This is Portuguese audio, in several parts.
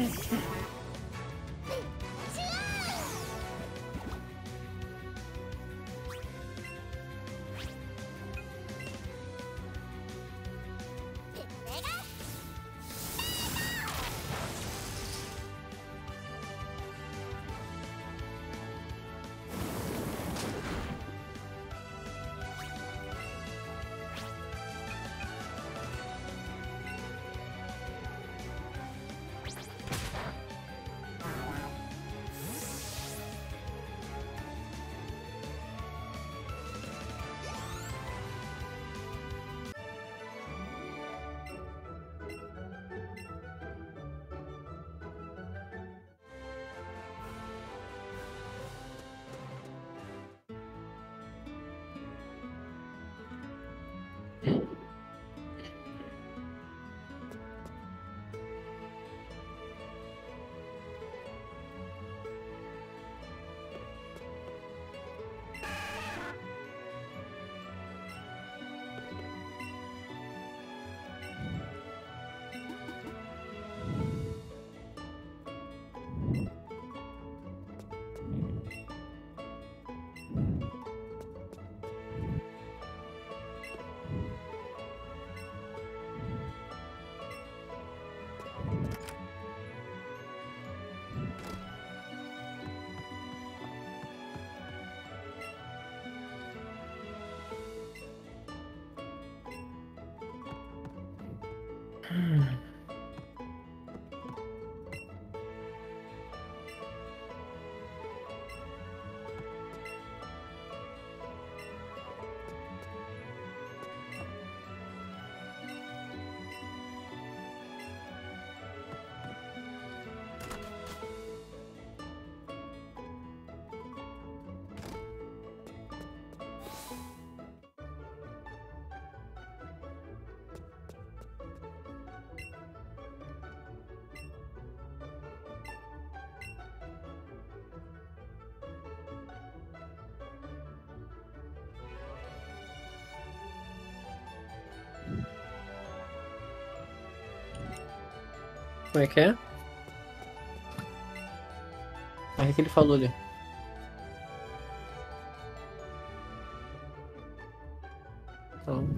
何? Hmm. Como é que é? O que, que ele falou ali? Então...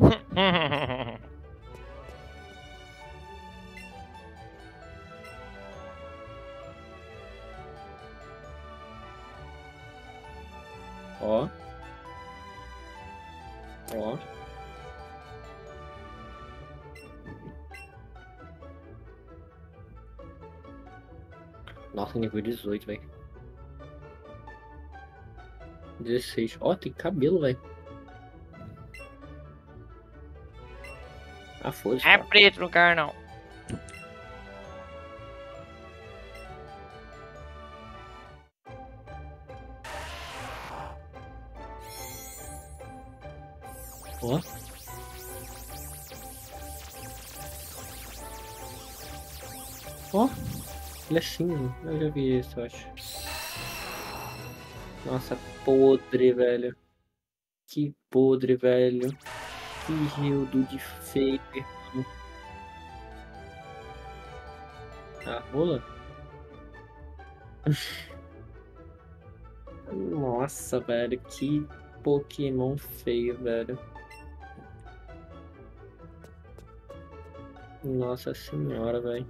Ó. Ó. Nossa, nível 18, velho. 16. Ó, tem cabelo, velho. Ah, foda-se. É preto no cara não. Ó. Ó. Ele é cinza. Eu já vi isso, eu acho. Nossa, podre, velho. Que podre, velho. Que rildo de feio, irmão. Ah, rola? Nossa, velho. Que Pokémon feio, velho. Nossa senhora, velho.